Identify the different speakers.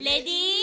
Speaker 1: Lady